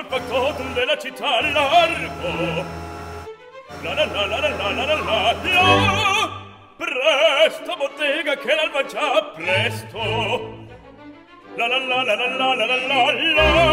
col paccotto della città all'arco. La la la la la la la la la la Presto, bottega, che l'alba già presto. La la la la la la la la la la